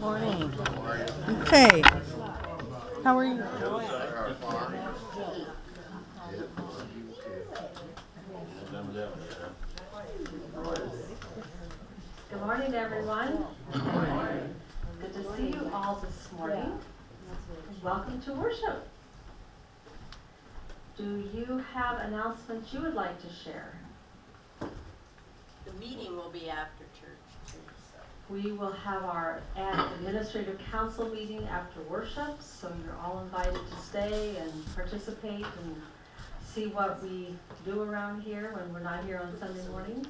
Morning. Okay. How are you? Good morning, everyone. Good to see you all this morning. Welcome to worship. Do you have announcements you would like to share? The meeting will be after church too, so. We will have our administrative council meeting after worship, so you're all invited to stay and participate and see what we do around here when we're not here on Sunday morning.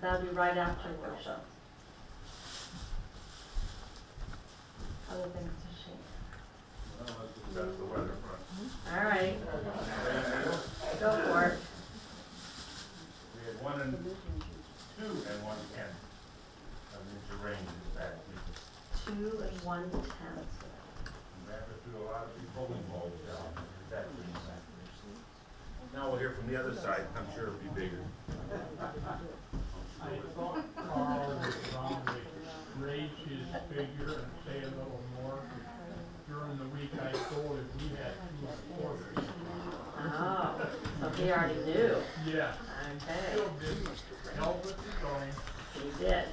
That'll be right after worship. Other things to share. All right. Go for it. We had one and two and one ten. I mean, it's arranged that we, Two and one tenth. we have to do a lot of people involved down. That brings that. Now we'll hear from the other side. I'm sure it'll be bigger. I thought Carl was going to raise his figure and say a little more. During the week, I told him we had two quarters. Oh, so he already knew. Yeah, Okay. still didn't help it going. He did.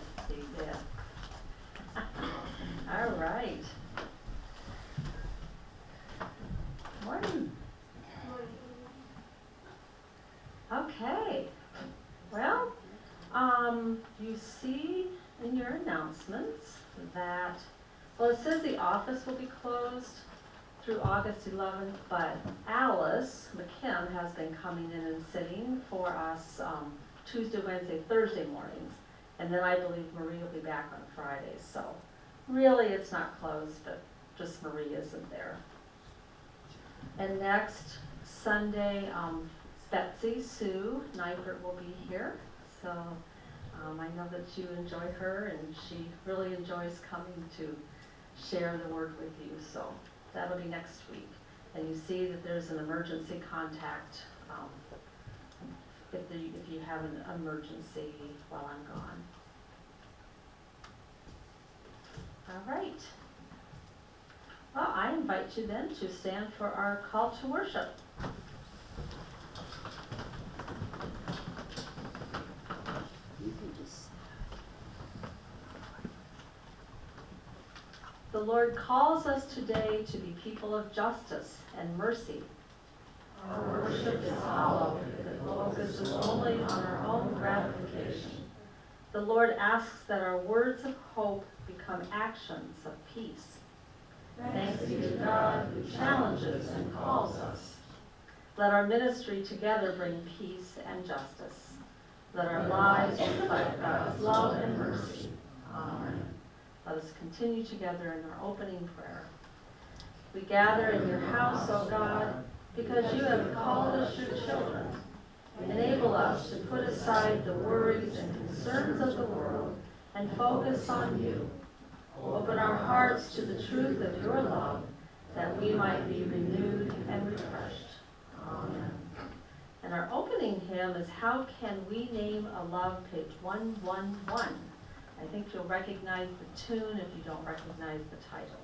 All right. Morning. Okay, well, um, you see in your announcements that, well, it says the office will be closed through August eleventh, but Alice McKim has been coming in and sitting for us, um, Tuesday, Wednesday, Thursday mornings. And then I believe Marie will be back on Friday, so really it's not closed, but just Marie isn't there. And next Sunday, um, Betsy Sue Nybert will be here, so, um, I know that you enjoy her and she really enjoys coming to share the word with you, so that'll be next week. And you see that there's an emergency contact, um, if the, if you have an emergency while I'm gone. All right. Well, I invite you then to stand for our call to worship. The Lord calls us today to be people of justice and mercy. Our worship is hollow if it focuses only on our own gratification. The Lord asks that our words of hope become actions of peace. Thanks be to God who challenges and calls us. Let our ministry together bring peace and justice. Let our lives reflect God's love and mercy. Amen. Let us continue together in our opening prayer. We gather in your house, O God, because you have called us your children. Enable us to put aside the worries and concerns of the world and focus on you. Open our hearts to the truth of your love, that we might be renewed and refreshed. Amen. And our opening hymn is How Can We Name a Love, page 111. I think you'll recognize the tune if you don't recognize the title.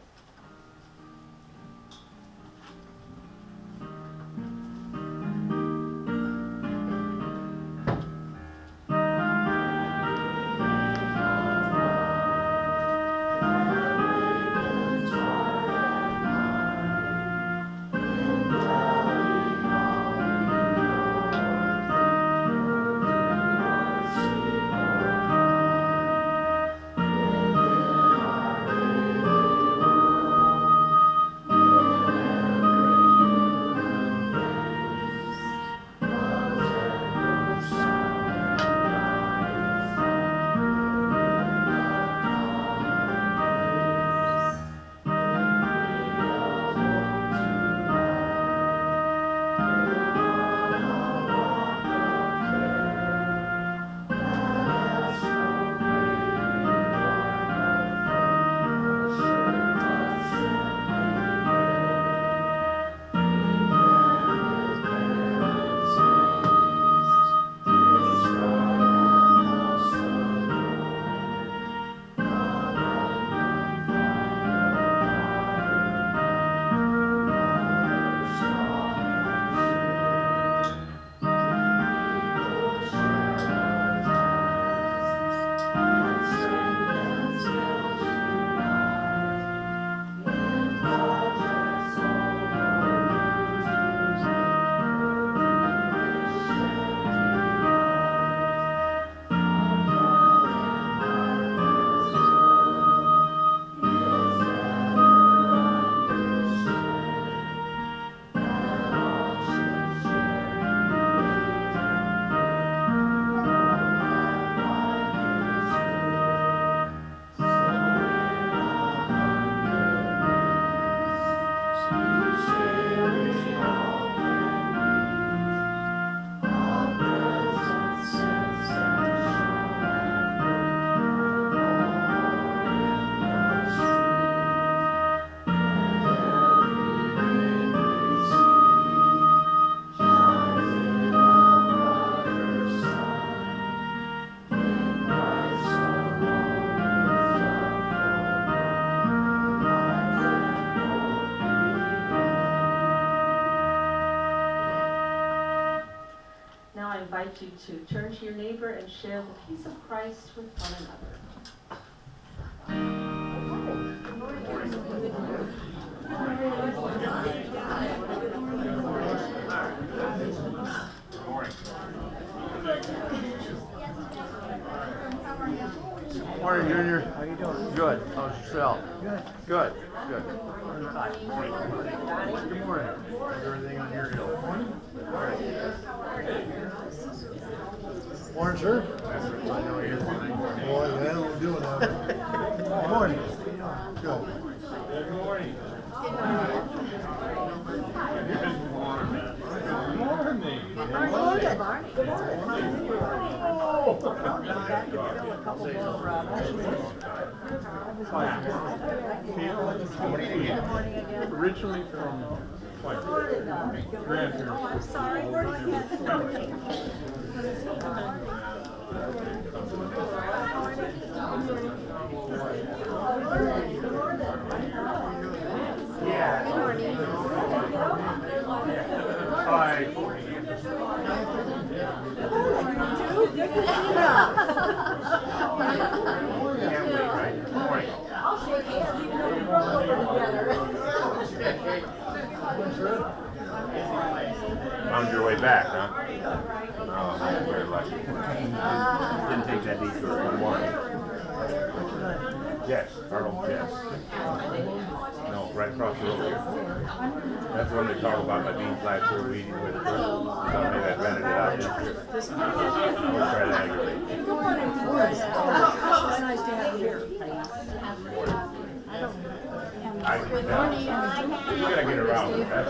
Invite you to turn to your neighbor and share the peace of Christ with one another. Good morning. Morning, Junior. How you doing? Good. How's yourself? Good. Good, good. Good morning. How's everything on your hill? Morning, sir. I know you're fine. Boy, yeah, we're doing that. Morning. Good. Good morning. Originally from, like, Thank you. Detour. Yes, Arnold Jess. No, right across the road here. That's when they talk about my live for a week with the me that rented it out this year. We'll try to aggravate. you. I, yeah. You gotta get around that's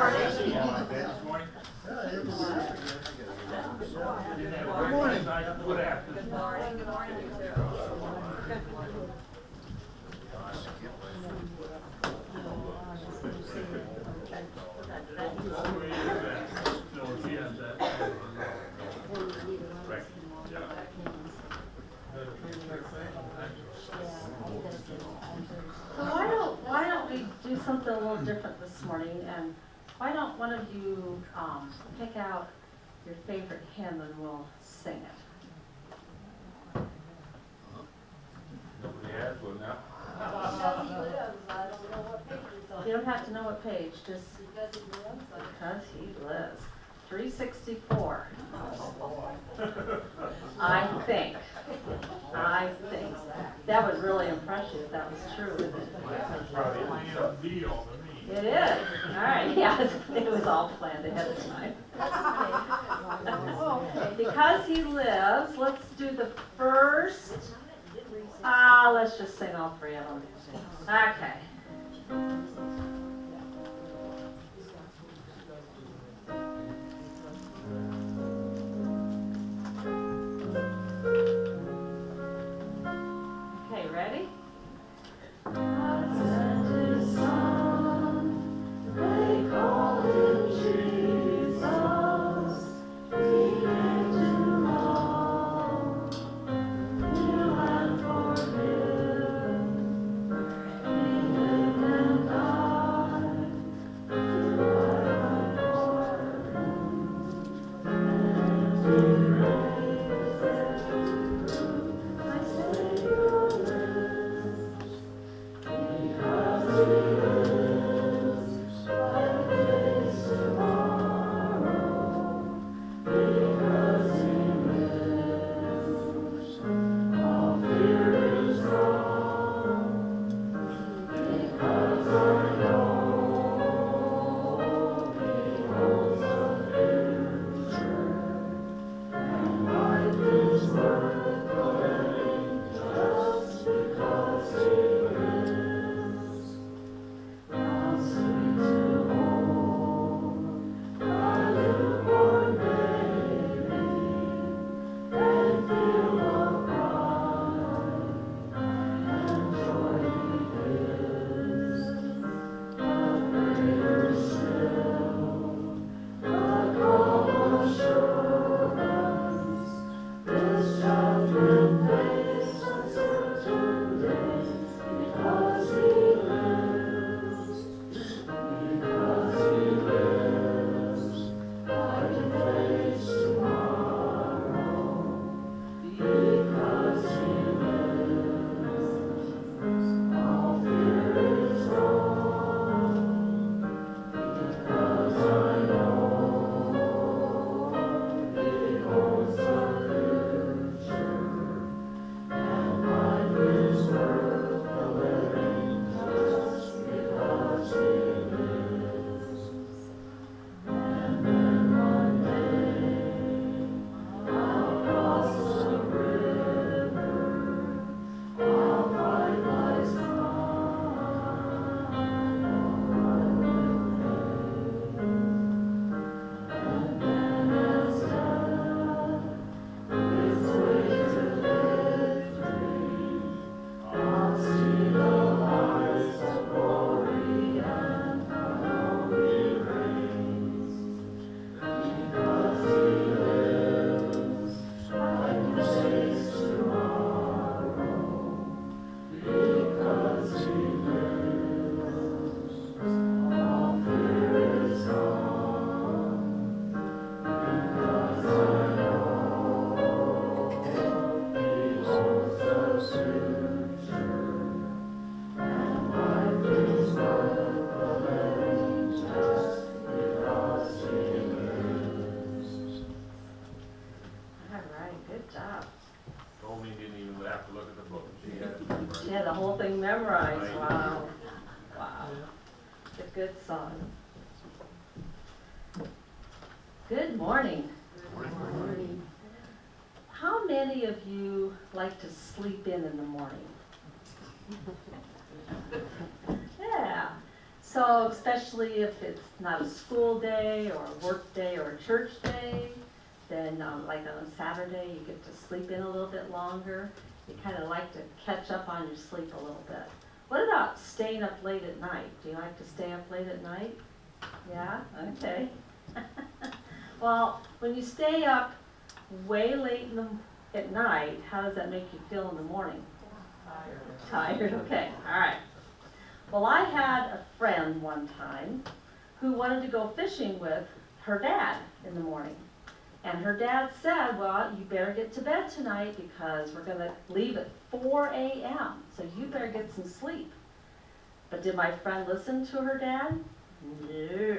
Good morning. Good don't we do something a little different this morning, and why don't one of you, um, pick out your favorite hymn and we'll sing it? Nobody has one now. You don't have to know what page, just because he lives. Three sixty-four. I think, I think. That would really impress you if that was true, wouldn't it? Probably a deal to me. It is, all right, yeah, it was all planned ahead of time. Because he lives, let's do the first, ah, let's just sing all three of them. Okay, memorized. Wow. Wow. It's a good song. Good morning. Good morning. How many of you like to sleep in in the morning? Yeah. So especially if it's not a school day or a work day or a church day, then um, like on a Saturday, you get to sleep in a little bit longer. You kind of like to catch up on your sleep a little bit. What about staying up late at night? Do you like to stay up late at night? Yeah, okay. well, when you stay up way late in the, at night, how does that make you feel in the morning? Tired. Tired, okay, all right. Well, I had a friend one time who wanted to go fishing with her dad in the morning. And her dad said, well, you better get to bed tonight because we're gonna leave at four AM, so you better get some sleep. But did my friend listen to her dad? No.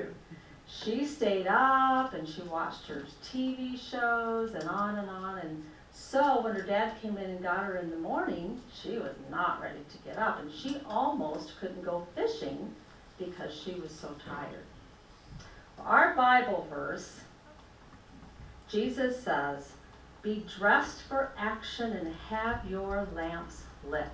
She stayed up and she watched her TV shows and on and on. And so when her dad came in and got her in the morning, she was not ready to get up. And she almost couldn't go fishing because she was so tired. Our Bible verse, Jesus says, Be dressed for action and have your lamps lit.